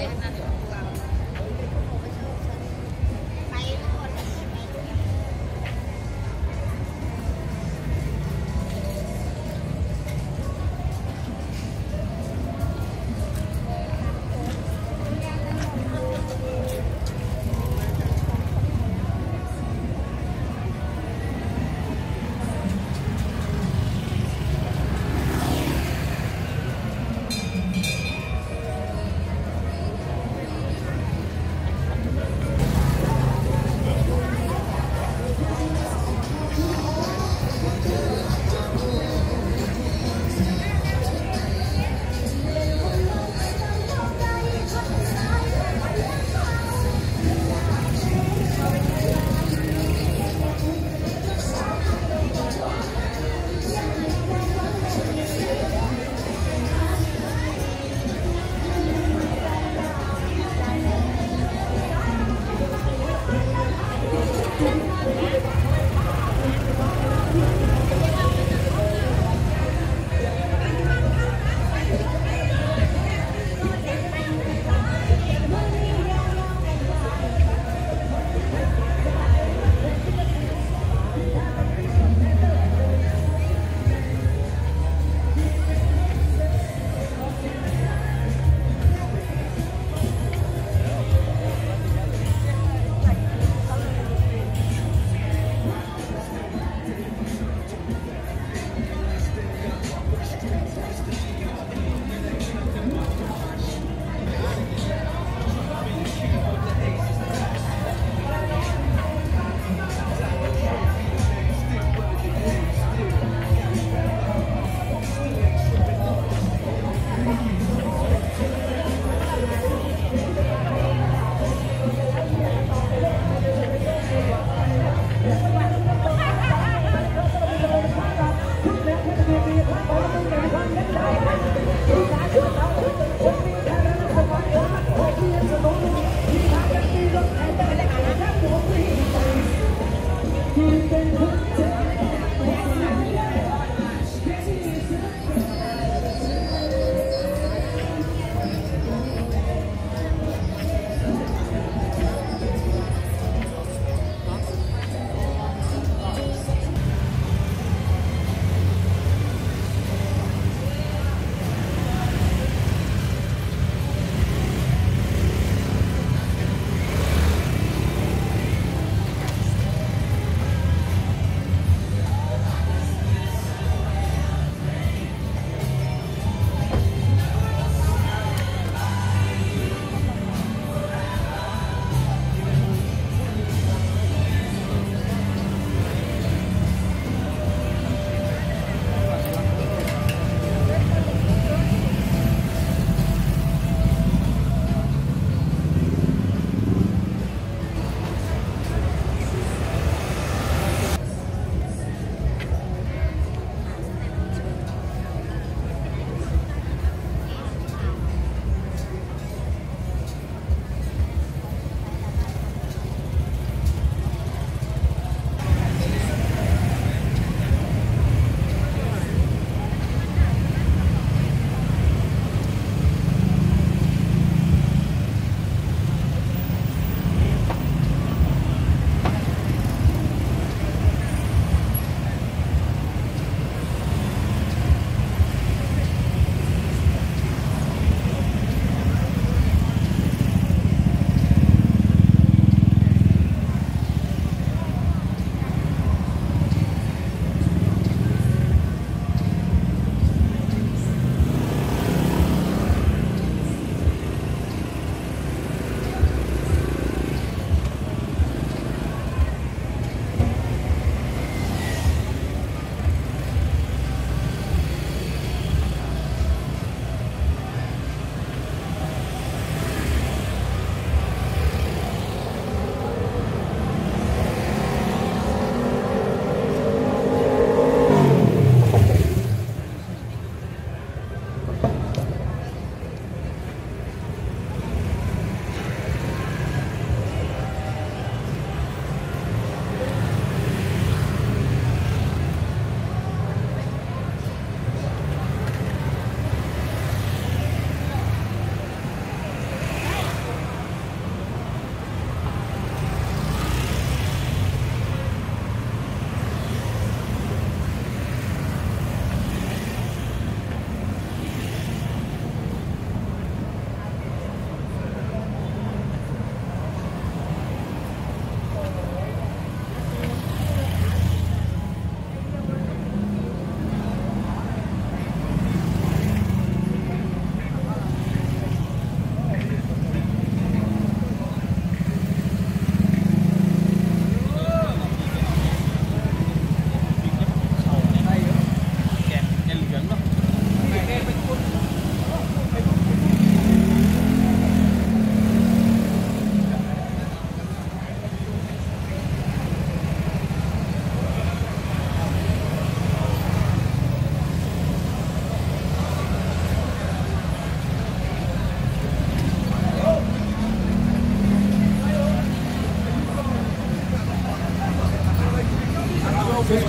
pareja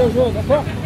Teu jogo, tá bom?